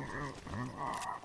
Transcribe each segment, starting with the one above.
Oh, oh, oh, oh.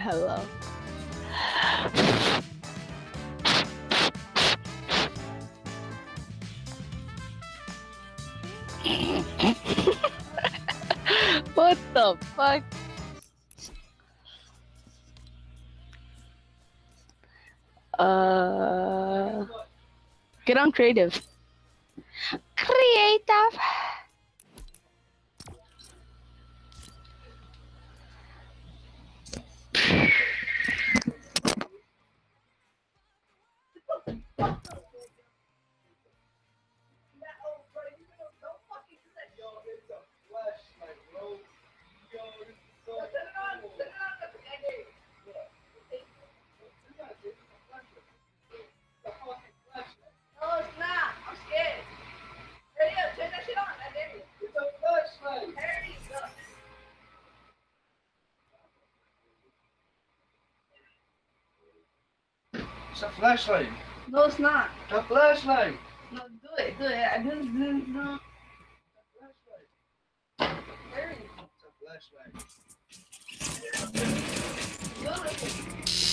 Hello. what the fuck? Uh, get on creative. Creative. It's a flashlight. No, it's not. It's a flashlight. No, do it, do it. I do do do. Flashlight. Hurry. It's a flashlight. Do